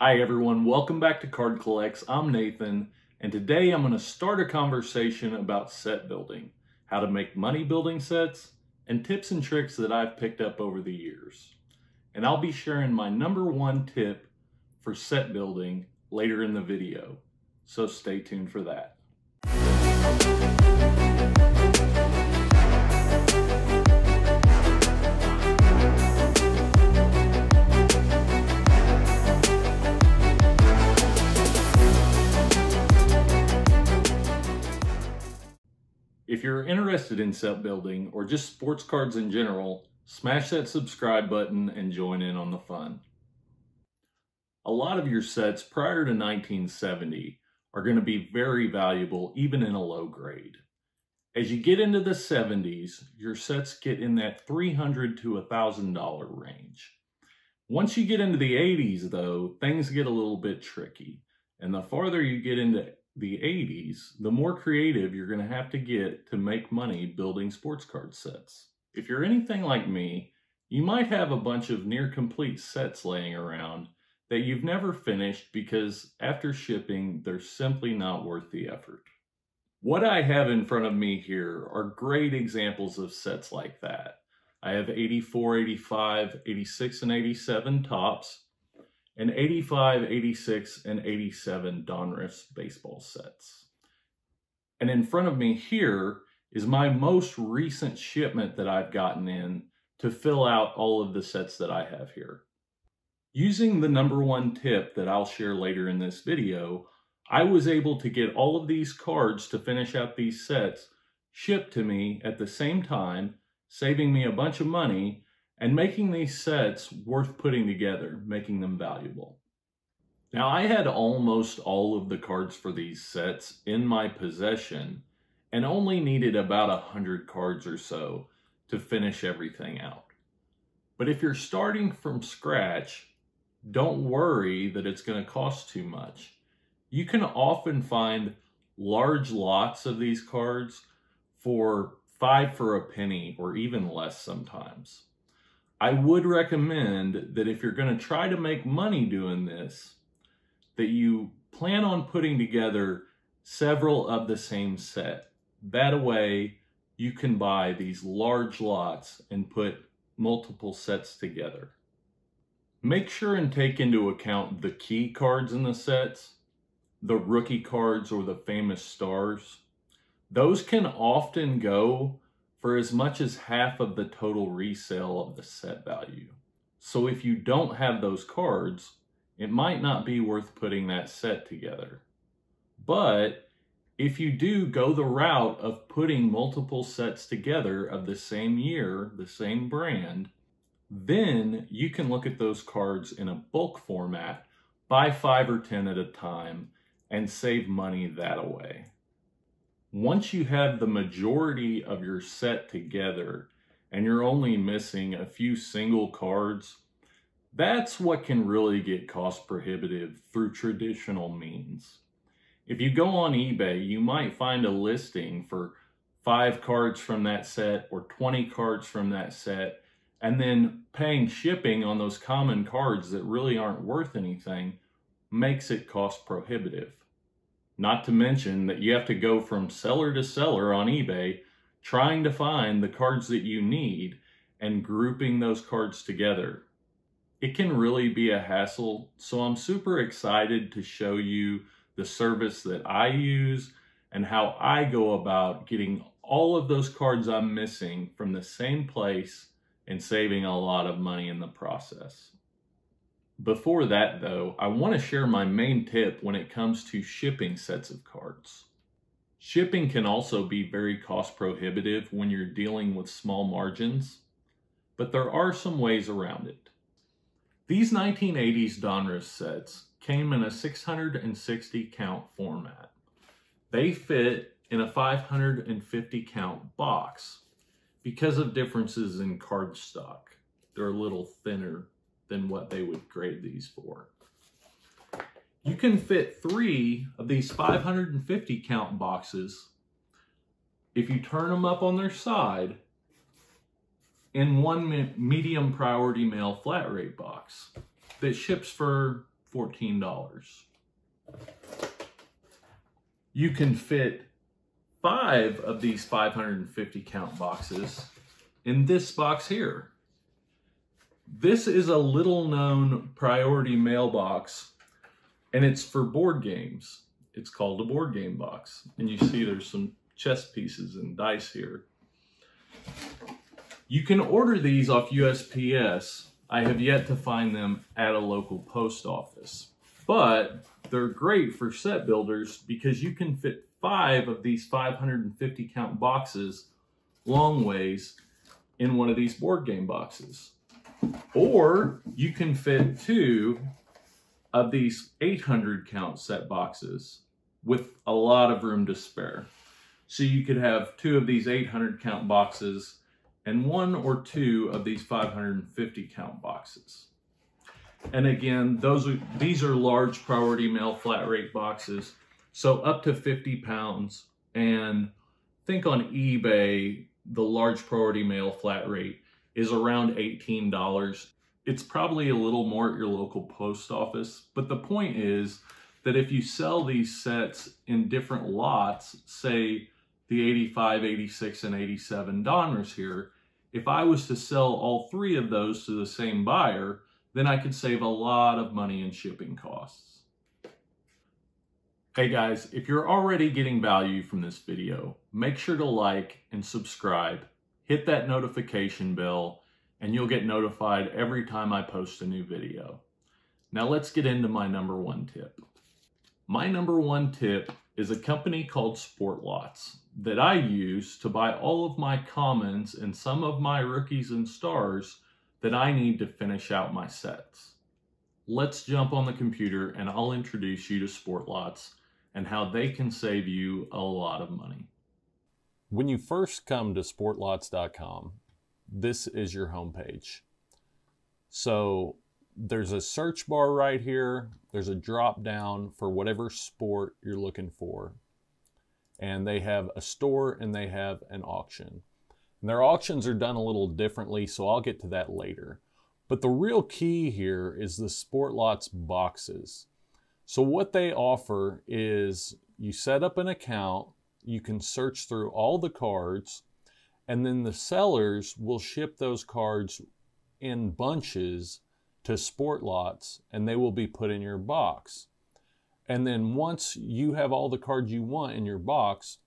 Hi everyone, welcome back to Card Collex. I'm Nathan, and today I'm going to start a conversation about set building, how to make money building sets, and tips and tricks that I've picked up over the years. And I'll be sharing my number one tip for set building later in the video, so stay tuned for that. If you're interested in set building or just sports cards in general, smash that subscribe button and join in on the fun. A lot of your sets prior to 1970 are going to be very valuable even in a low grade. As you get into the 70s, your sets get in that 300 to $1,000 range. Once you get into the 80s, though, things get a little bit tricky. And the farther you get into the 80s, the more creative you're going to have to get to make money building sports card sets. If you're anything like me, you might have a bunch of near complete sets laying around that you've never finished because after shipping, they're simply not worth the effort. What I have in front of me here are great examples of sets like that. I have 84, 85, 86, and 87 Topps, and 85, 86, and 87 Donruss baseball sets. And in front of me here is my most recent shipment that I've gotten in to fill out all of the sets that I have here. Using the number one tip that I'll share later in this video, I was able to get all of these cards to finish out these sets shipped to me at the same time, saving me a bunch of money and making these sets worth putting together, making them valuable. Now, I had almost all of the cards for these sets in my possession and only needed about a 100 cards or so to finish everything out. But if you're starting from scratch, don't worry that it's going to cost too much. You can often find large lots of these cards for five for a penny or even less sometimes. I would recommend that if you're going to try to make money doing this, that you plan on putting together several of the same set. That way, you can buy these large lots and put multiple sets together. Make sure and take into account the key cards in the sets, the rookie cards or the famous stars. Those can often go for as much as half of the total resale of the set value. So if you don't have those cards, it might not be worth putting that set together. But if you do go the route of putting multiple sets together of the same year, the same brand, then you can look at those cards in a bulk format, buy five or 10 at a time, and save money that way. Once you have the majority of your set together and you're only missing a few single cards, that's what can really get cost prohibitive through traditional means. If you go on eBay, you might find a listing for five cards from that set or 20 cards from that set, and then paying shipping on those common cards that really aren't worth anything makes it cost prohibitive. Not to mention that you have to go from seller to seller on eBay trying to find the cards that you need and grouping those cards together. It can really be a hassle, so I'm super excited to show you the service that I use and how I go about getting all of those cards I'm missing from the same place and saving a lot of money in the process. Before that though, I want to share my main tip when it comes to shipping sets of cards. Shipping can also be very cost prohibitive when you're dealing with small margins, but there are some ways around it. These 1980s Donruss sets came in a 660 count format. They fit in a 550 count box because of differences in cardstock. They're a little thinner than what they would grade these for. You can fit three of these 550 count boxes if you turn them up on their side in one medium priority mail flat rate box that ships for $14. You can fit five of these 550 count boxes in this box here. This is a little known priority mailbox and it's for board games. It's called a board game box. And you see there's some chess pieces and dice here. You can order these off USPS. I have yet to find them at a local post office. But they're great for set builders because you can fit five of these 550 count boxes long ways in one of these board game boxes. Or you can fit two of these 800 count set boxes with a lot of room to spare. So you could have two of these 800 count boxes and one or two of these 550 count boxes. And again, those are, these are large priority mail flat rate boxes. So up to 50 pounds. And think on eBay, the large priority mail flat rate is around $18. It's probably a little more at your local post office. But the point is that if you sell these sets in different lots, say the 85, 86, and 87 Donruss here, if I was to sell all three of those to the same buyer, then I could save a lot of money in shipping costs. Hey guys, if you're already getting value from this video, make sure to like and subscribe, hit that notification bell, and you'll get notified every time I post a new video. Now let's get into my number one tip. My number one tip is a company called Sportlots that I use to buy all of my commons and some of my rookies and stars that I need to finish out my sets. Let's jump on the computer and I'll introduce you to Sportlots and how they can save you a lot of money. When you first come to sportlots.com, this is your homepage. So there's a search bar right here. There's a drop down for whatever sport you're looking for. And they have a store and they have an auction. And their auctions are done a little differently, so I'll get to that later. But the real key here is the Sportlots boxes. So what they offer is you set up an account, you can search through all the cards, and then the sellers will ship those cards in bunches to Sportlots and they will be put in your box. And then once you have all the cards you want in your box,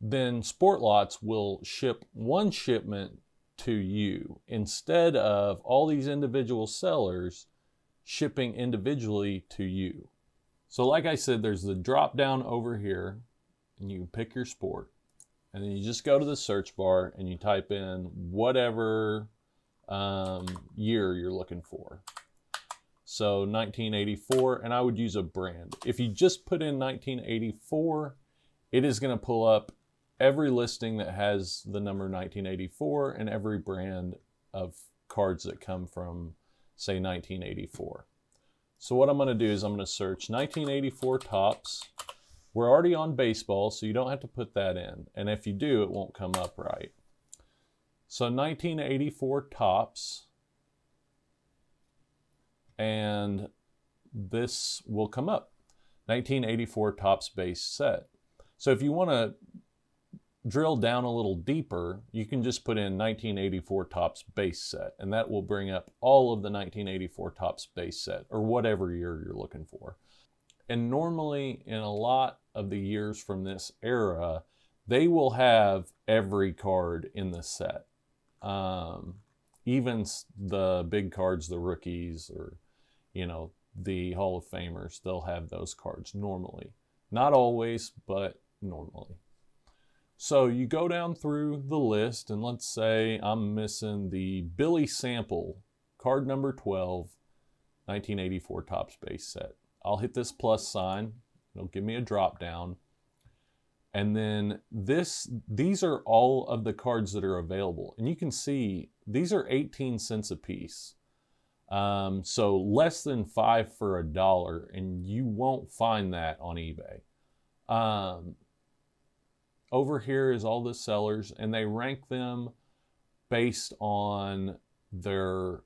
then Sportlots will ship one shipment to you instead of all these individual sellers shipping individually to you. So like I said, there's the drop down over here and you pick your sport. And then you just go to the search bar and you type in whatever um, year you're looking for. So 1984, and I would use a brand. If you just put in 1984, it is going to pull up every listing that has the number 1984 and every brand of cards that come from, say, 1984. So what I'm going to do is I'm going to search 1984 Topps. We're already on baseball, so you don't have to put that in. And if you do, it won't come up right. So 1984 Topps. And this will come up. 1984 Topps base set. So if you want to drill down a little deeper, you can just put in 1984 Topps base set, and that will bring up all of the 1984 Topps base set, or whatever year you're looking for. And normally, in a lot of the years from this era, they will have every card in the set. Um, even the big cards, the rookies, or, you know, the Hall of Famers, they'll have those cards normally. Not always, but normally. So you go down through the list, and let's say I'm missing the Billy Sample, card number 12, 1984 Topps base set. I'll hit this plus sign. It'll give me a drop down. And then this, these are all of the cards that are available. And you can see these are 18 cents a piece. Um, so less than five for a dollar, and you won't find that on eBay. Um, over here is all the sellers, and they rank them based on their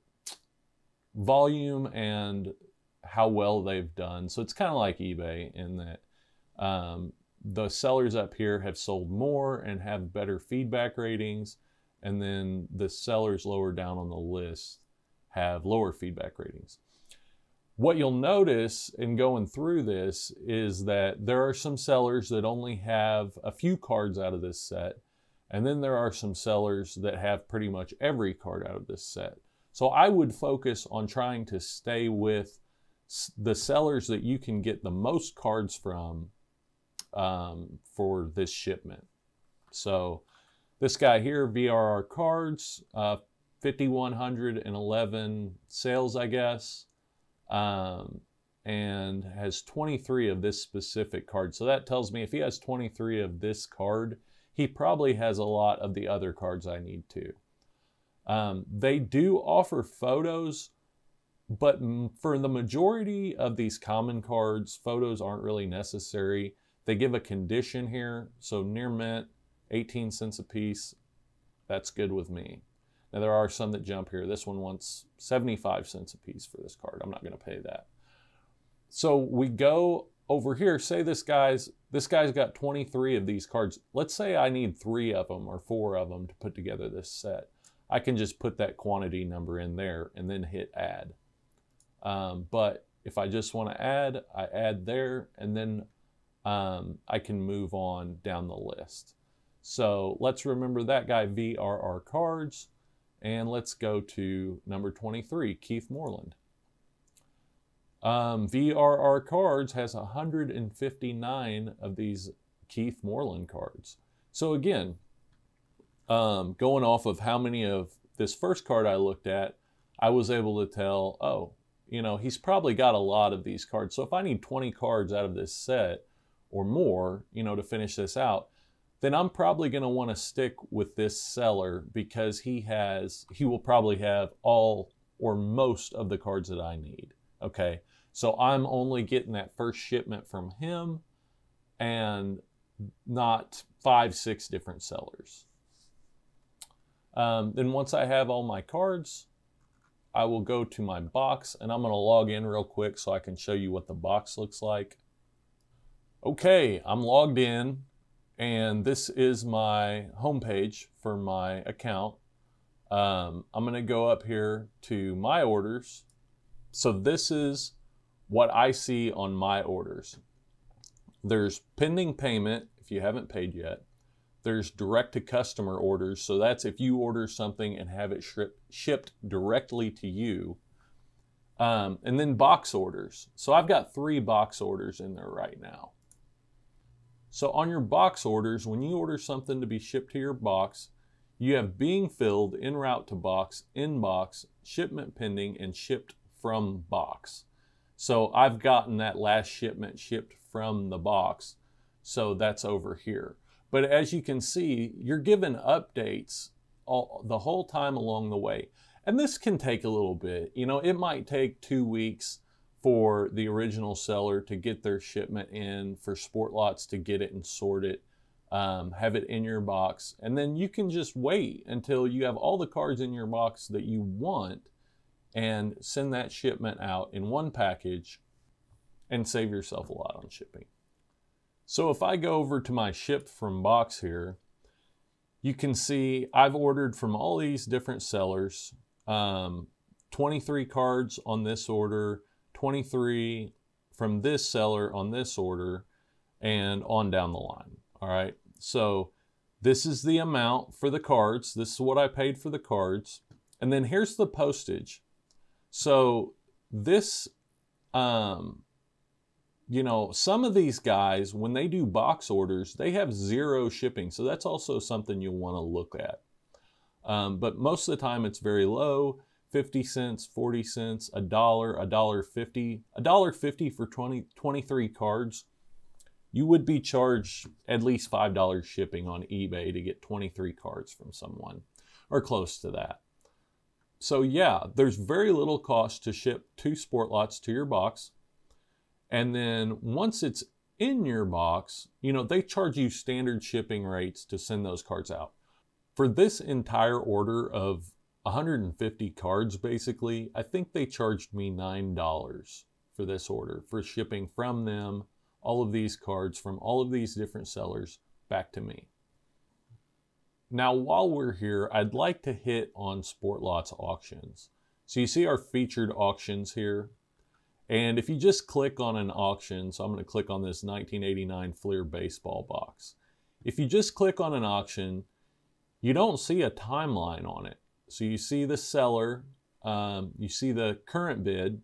volume and how well they've done. So it's kind of like eBay in that um, the sellers up here have sold more and have better feedback ratings, and then the sellers lower down on the list have lower feedback ratings. What you'll notice in going through this is that there are some sellers that only have a few cards out of this set, and then there are some sellers that have pretty much every card out of this set. So I would focus on trying to stay with the sellers that you can get the most cards from um, for this shipment. So this guy here, VRR Cards, uh, 5,111 sales, I guess, um, and has 23 of this specific card. So that tells me if he has 23 of this card, he probably has a lot of the other cards I need too. Um, they do offer photos, but for the majority of these common cards, photos aren't really necessary. They give a condition here, so near mint, 18 cents a piece. That's good with me. Now there are some that jump here. This one wants 75 cents a piece for this card. I'm not going to pay that. So we go over here. Say this guy's this guy's got 23 of these cards. Let's say I need three of them or four of them to put together this set. I can just put that quantity number in there and then hit add. Um, but if I just want to add, I add there and then um, I can move on down the list. So let's remember that guy VRR cards. And let's go to number 23, Keith Moreland. Um, VRR Cards has 159 of these Keith Moreland cards. So again, um, going off of how many of this first card I looked at, I was able to tell, oh, you know, he's probably got a lot of these cards. So if I need 20 cards out of this set or more, you know, to finish this out, then I'm probably going to want to stick with this seller because he has, he will probably have all or most of the cards that I need. Okay. So I'm only getting that first shipment from him and not five, six different sellers. Um, then once I have all my cards, I will go to my box and I'm going to log in real quick so I can show you what the box looks like. Okay, I'm logged in and this is my homepage for my account. Um, I'm going to go up here to my orders. So this is what I see on my orders. There's pending payment if you haven't paid yet. There's direct to customer orders. So that's if you order something and have it shipped directly to you. Um, and then box orders. So I've got three box orders in there right now. So on your box orders, when you order something to be shipped to your box, you have being filled, en route to box, in box, shipment pending, and shipped from box. So I've gotten that last shipment shipped from the box. So that's over here. But as you can see, you're given updates all, the whole time along the way. And this can take a little bit. You know, it might take two weeks for the original seller to get their shipment in, for Sportlots to get it and sort it, um, have it in your box, and then you can just wait until you have all the cards in your box that you want and send that shipment out in one package and save yourself a lot on shipping. So if I go over to my ship from box here, you can see I've ordered from all these different sellers, um, 23 cards on this order, 23 from this seller on this order and on down the line. All right. So this is the amount for the cards. This is what I paid for the cards. And then here's the postage. So this, um, you know, some of these guys, when they do box orders, they have zero shipping. So that's also something you'll want to look at. Um, but most of the time it's very low. 50 cents, 40 cents, a dollar, a dollar 50, a dollar 50 for 20, 23 cards, you would be charged at least $5 shipping on eBay to get 23 cards from someone or close to that. So yeah, there's very little cost to ship to Sportlots to your box. And then once it's in your box, you know, they charge you standard shipping rates to send those cards out. For this entire order of 150 cards basically. I think they charged me $9 for this order, for shipping from them all of these cards from all of these different sellers back to me. Now, while we're here, I'd like to hit on Sportlots auctions. So you see our featured auctions here. And if you just click on an auction, so I'm going to click on this 1989 Fleer baseball box. If you just click on an auction, you don't see a timeline on it. So you see the seller, um, you see the current bid.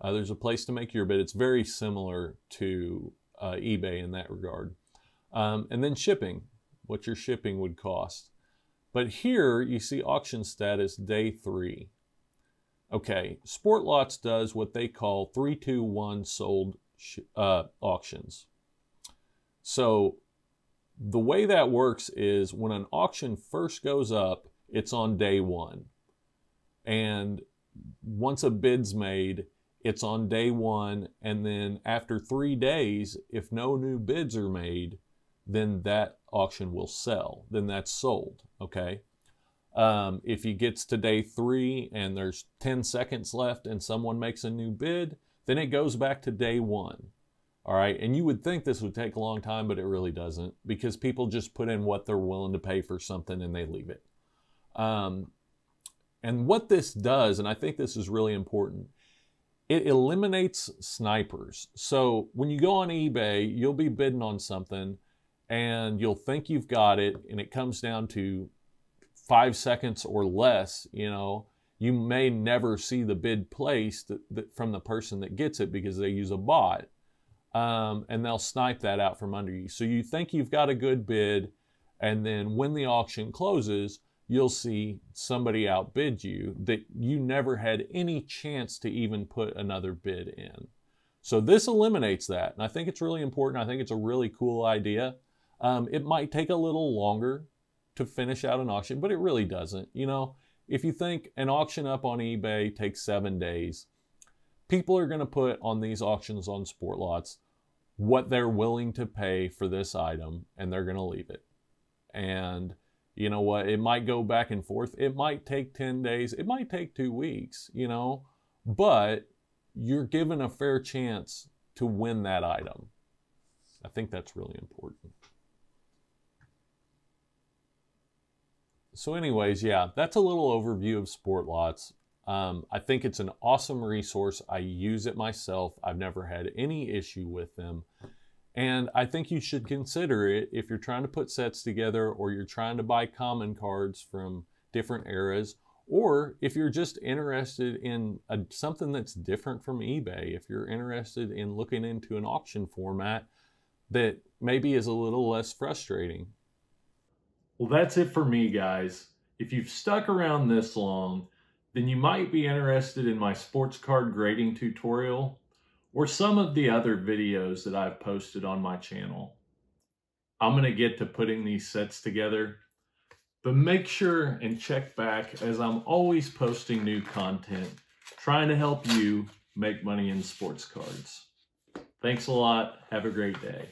Uh, there's a place to make your bid. It's very similar to uh, eBay in that regard. Um, and then shipping, what your shipping would cost. But here you see auction status day three. Okay, Sportlots does what they call 321 sold uh, auctions. So the way that works is when an auction first goes up, it's on day one. And once a bid's made, it's on day one. And then after three days, if no new bids are made, then that auction will sell. Then that's sold. Okay. Um, if he gets to day three and there's 10 seconds left and someone makes a new bid, then it goes back to day one. All right. And you would think this would take a long time, but it really doesn't because people just put in what they're willing to pay for something and they leave it. Um, and what this does, and I think this is really important, it eliminates snipers. So when you go on eBay, you'll be bidding on something and you'll think you've got it, and it comes down to five seconds or less, you know, you may never see the bid placed from the person that gets it because they use a bot. Um, and they'll snipe that out from under you. So you think you've got a good bid, and then when the auction closes, you'll see somebody outbid you that you never had any chance to even put another bid in. So this eliminates that. And I think it's really important. I think it's a really cool idea. Um, it might take a little longer to finish out an auction, but it really doesn't. You know, if you think an auction up on eBay takes seven days, people are going to put on these auctions on Sportlots what they're willing to pay for this item and they're going to leave it. And you know what? It might go back and forth. It might take 10 days. It might take two weeks, you know, but you're given a fair chance to win that item. I think that's really important. So, anyways, yeah, that's a little overview of Sportlots. Um, I think it's an awesome resource. I use it myself. I've never had any issue with them. And I think you should consider it if you're trying to put sets together or you're trying to buy common cards from different eras, or if you're just interested in a, something that's different from eBay, if you're interested in looking into an auction format that maybe is a little less frustrating. Well, that's it for me, guys. If you've stuck around this long, then you might be interested in my sports card grading tutorial or some of the other videos that I've posted on my channel. I'm going to get to putting these sets together, but make sure and check back as I'm always posting new content, trying to help you make money in sports cards. Thanks a lot. Have a great day.